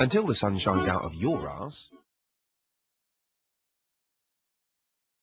Until the sun shines out of your ass.